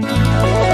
Oh.